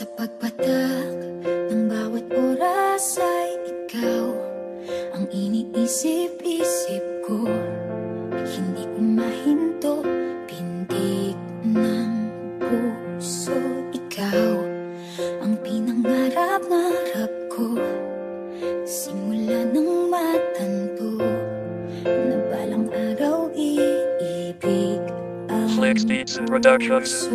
Sa pagpatak ng bawat oras ay ikaw Ang iniisip-isip ko. Hindi ko mahinto Pindig ng puso. Ikaw ang pinangarap-ngarap ko. Simula ng matanto Na balang araw iibig ang Flex Beats Productions.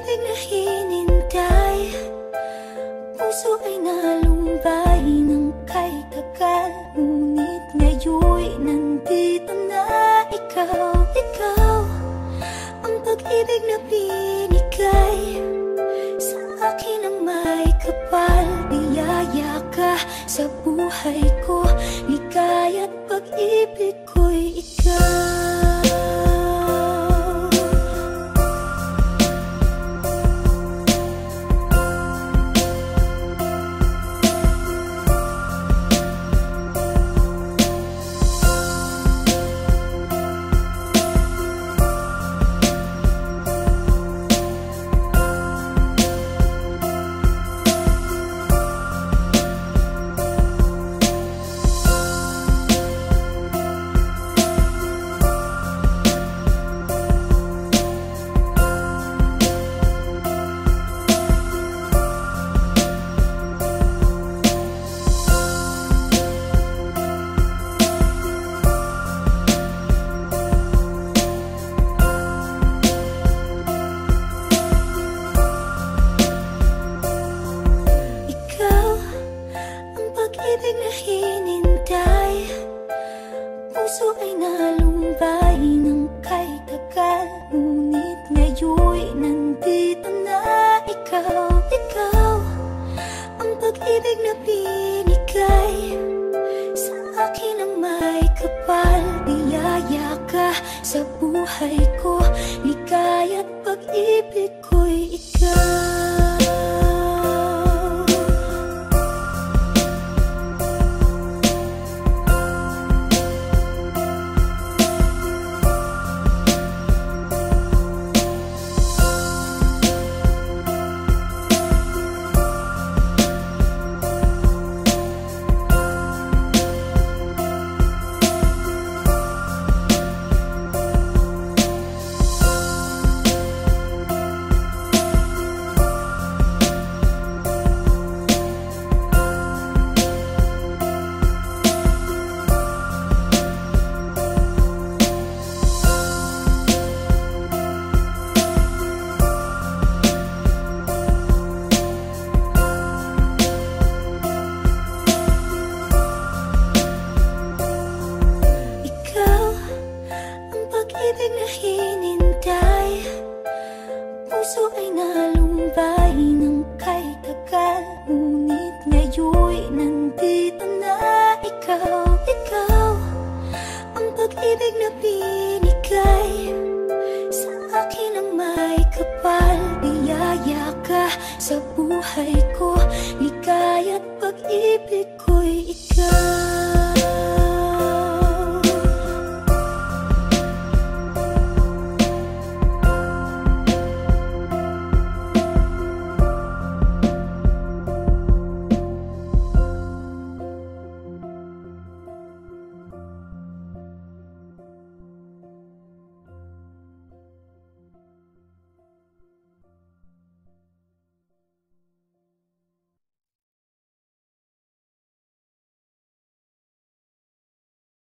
Pag-ibig na hinintay Puso ay nalumbay ng kay tagal Ngunit ngayon'y nandito na ikaw Ikaw ang pag-ibig na binigay. Sa akin ang may kapal Biyaya ka sa buhay binigay Sa akin ang may kapal. Biyaya ka sa buhay ko Ligaya't pag-ibig ko'y Ikaw na hinintay Puso ay nalumbay ng kay tagal Ngunit ngayon'y nandito na ikaw Ikaw ang pag-ibig na binigay. Sa akin ang may kapal Biyaya ka sa buhay